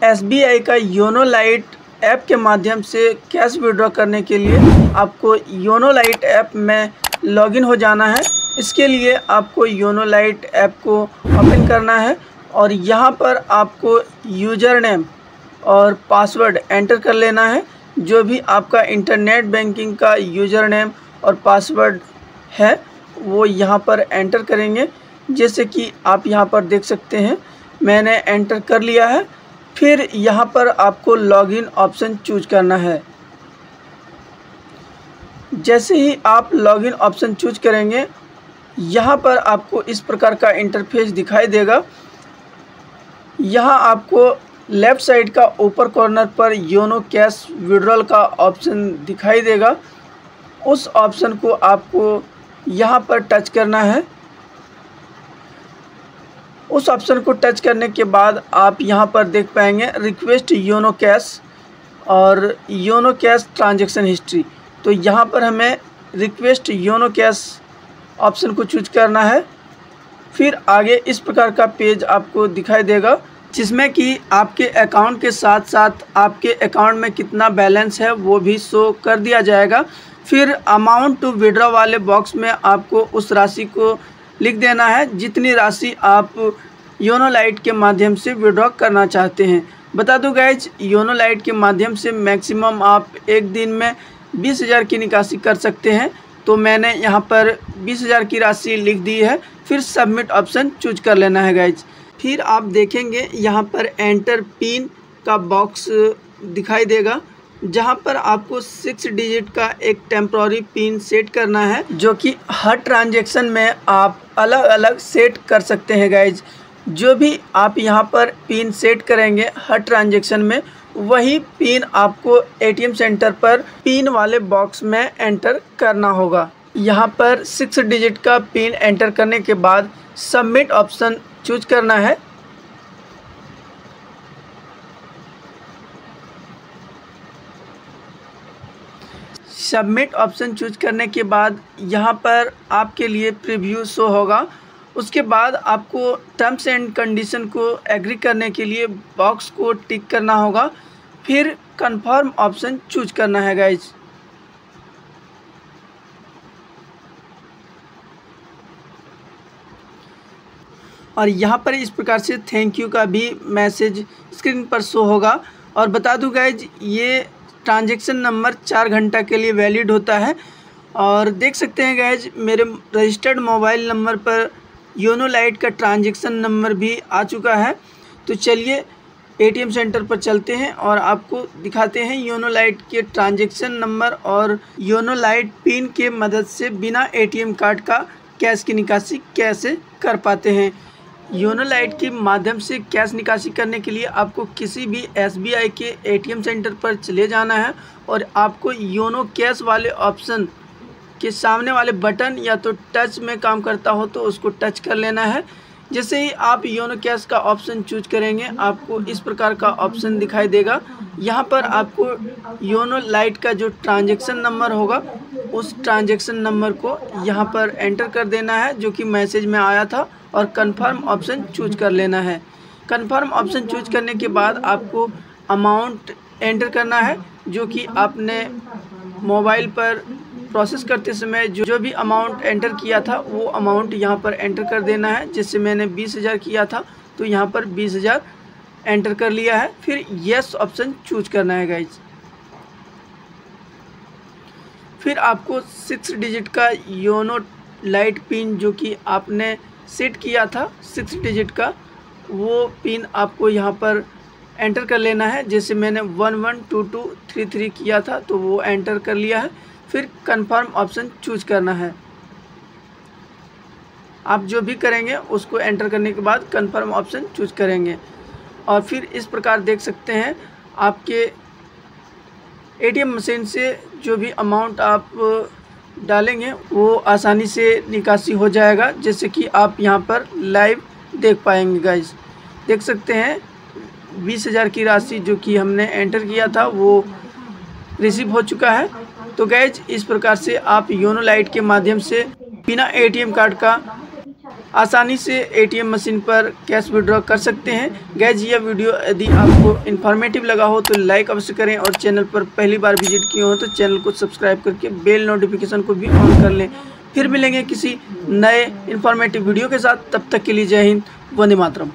SBI का YONO lite app के माध्यम से कैश विड्रॉ करने के लिए आपको योनो लाइट ऐप में लॉगिन हो जाना है। इसके लिए आपको योनो लाइट ऐप को ओपन करना है और यहाँ पर आपको यूज़र नेम और पासवर्ड एंटर कर लेना है। जो भी आपका इंटरनेट बैंकिंग का यूज़र नेम और पासवर्ड है, वो यहाँ पर एंटर करेंगे। जैसे कि आप यहाँ पर देख सकते हैं, मैंने एंटर कर लिया है। फिर यहाँ पर आपको लॉगिन ऑप्शन चूज़ करना है। जैसे ही आप लॉगिन ऑप्शन चूज़ करेंगे, यहाँ पर आपको इस प्रकार का इंटरफेस दिखाई देगा। यहाँ आपको लेफ़्ट साइड का ऊपर कॉर्नर पर योनो कैश विड्रॉल का ऑप्शन दिखाई देगा। उस ऑप्शन को आपको यहाँ पर टच करना है। उस ऑप्शन को टच करने के बाद आप यहाँ पर देख पाएँगे रिक्वेस्ट योनो कैश और योनो कैश ट्रांजेक्शन हिस्ट्री। तो यहाँ पर हमें रिक्वेस्ट योनो कैश ऑप्शन को चूज़ करना है। फिर आगे इस प्रकार का पेज आपको दिखाई देगा, जिसमें कि आपके अकाउंट के साथ साथ आपके अकाउंट में कितना बैलेंस है वो भी शो कर दिया जाएगा। फिर अमाउंट टू विड्रॉ वाले बॉक्स में आपको उस राशि को लिख देना है, जितनी राशि आप योनो लाइट के माध्यम से विड्रॉ करना चाहते हैं। बता दो गैज योनो लाइट के माध्यम से मैक्सिमम आप एक दिन में बीस हज़ार की निकासी कर सकते हैं। तो मैंने यहाँ पर बीस हज़ार की राशि लिख दी है, फिर सबमिट ऑप्शन चूज़ कर लेना है गैज फिर आप देखेंगे यहाँ पर एंटर पिन का बॉक्स दिखाई देगा, जहाँ पर आपको सिक्स डिजिट का एक टेम्प्ररी पिन सेट करना है, जो कि हर ट्रांजेक्शन में आप अलग अलग सेट कर सकते हैं गाइज़ जो भी आप यहाँ पर पिन सेट करेंगे, हर ट्रांजेक्शन में, वही पिन आपको एटीएम सेंटर पर पिन वाले बॉक्स में एंटर करना होगा. यहाँ पर सिक्स डिजिट का पिन एंटर करने के बाद सबमिट ऑप्शन चूज़ करना है. सबमिट ऑप्शन चूज़ करने के बाद यहाँ पर आपके लिए प्रीव्यू शो होगा। उसके बाद आपको टर्म्स एंड कंडीशन को एग्री करने के लिए बॉक्स को टिक करना होगा। फिर कंफर्म ऑप्शन चूज़ करना है गाइज़ और यहाँ पर इस प्रकार से थैंक यू का भी मैसेज स्क्रीन पर शो होगा। और बता दूँ गाइज़ ये ट्रांजेक्शन नंबर चार घंटा के लिए वैलिड होता है। और देख सकते हैं गैज मेरे रजिस्टर्ड मोबाइल नंबर पर योनो लाइट का ट्रांजेक्शन नंबर भी आ चुका है। तो चलिए एटीएम सेंटर पर चलते हैं और आपको दिखाते हैं योनो लाइट के ट्रांजेक्शन नंबर और योनो लाइट पिन के मदद से बिना एटीएम कार्ड का कैश की निकासी कैसे कर पाते हैं। योनो लाइट के माध्यम से कैश निकासी करने के लिए आपको किसी भी एसबीआई के एटीएम सेंटर पर चले जाना है और आपको योनो कैश वाले ऑप्शन के सामने वाले बटन या तो टच में काम करता हो तो उसको टच कर लेना है। जैसे ही आप योनो कैश का ऑप्शन चूज़ करेंगे, आपको इस प्रकार का ऑप्शन दिखाई देगा। यहाँ पर आपको योनो लाइट का जो ट्रांजेक्शन नंबर होगा, उस ट्रांजेक्शन नंबर को यहाँ पर एंटर कर देना है, जो कि मैसेज में आया था। और कंफर्म ऑप्शन चूज़ कर लेना है। कंफर्म ऑप्शन चूज़ करने के बाद आपको अमाउंट एंटर करना है, जो कि आपने मोबाइल पर प्रोसेस करते समय जो जो भी अमाउंट एंटर किया था, वो अमाउंट यहाँ पर एंटर कर देना है, जिससे मैंने बीस हज़ार किया था तो यहाँ पर बीस हज़ार एंटर कर लिया है। फिर यस ऑप्शन चूज़ करना है गाइज़ फिर आपको सिक्स डिजिट का योनो लाइट पिन जो कि आपने सेट किया था, सिक्स डिजिट का। वो पिन आपको यहाँ पर एंटर कर लेना है। जैसे मैंने one one two two three three किया था तो वो एंटर कर लिया है। फिर कंफर्म ऑप्शन चूज़ करना है। आप जो भी करेंगे, उसको एंटर करने के बाद कंफर्म ऑप्शन चूज़ करेंगे। और फिर इस प्रकार देख सकते हैं, आपके एटीएम मशीन से जो भी अमाउंट आप डालेंगे, वो आसानी से निकासी हो जाएगा, जैसे कि आप यहाँ पर लाइव देख पाएँगे गाइज़ देख सकते हैं, बीस हज़ार की राशि जो कि हमने एंटर किया था, वो रिसीव हो चुका है। तो गैज इस प्रकार से आप योनो लाइट के माध्यम से बिना एटीएम कार्ड का आसानी से एटीएम मशीन पर कैश विड्रॉ कर सकते हैं। गैज, यह वीडियो यदि आपको इन्फॉर्मेटिव लगा हो तो लाइक अवश्य करें और चैनल पर पहली बार विज़िट किए हो तो चैनल को सब्सक्राइब करके बेल नोटिफिकेशन को भी ऑन कर लें। फिर मिलेंगे किसी नए इन्फॉर्मेटिव वीडियो के साथ। तब तक के लिए जय हिंद, वंदे मातरम।